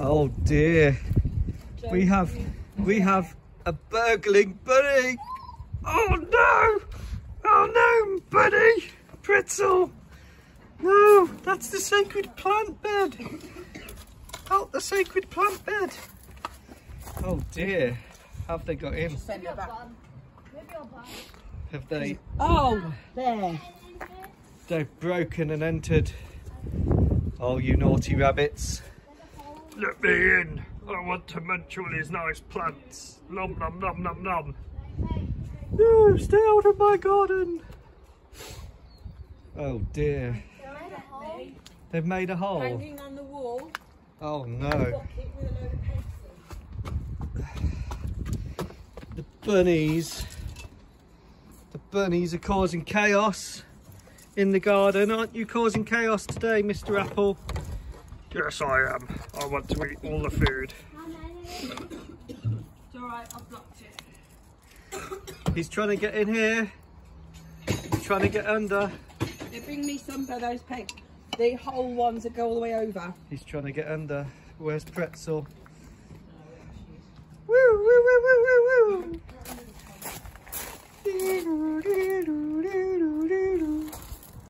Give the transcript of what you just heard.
Oh dear. We have we have a burgling bunny. Oh no! Oh no, bunny! Pretzel! No, that's the sacred plant bed. Out the sacred plant bed. Oh dear. Have they got in? Send it back. Have they Oh, there. they've broken and entered? Oh you naughty rabbits. Let me in. I want to munch all these nice plants. Nom nom nom nom nom. No, stay out of my garden. Oh dear. They've made a hole. Hanging on the wall. Oh no. Bucket with a load of pencils. The bunnies. The bunnies are causing chaos in the garden. Aren't you causing chaos today, Mr. Apple? Yes, I am. I want to eat all the food. It's alright, I've blocked it. He's trying to get in here. He's trying to get under. They bring me some of those pink. The whole ones that go all the way over. He's trying to get under. Where's Pretzel?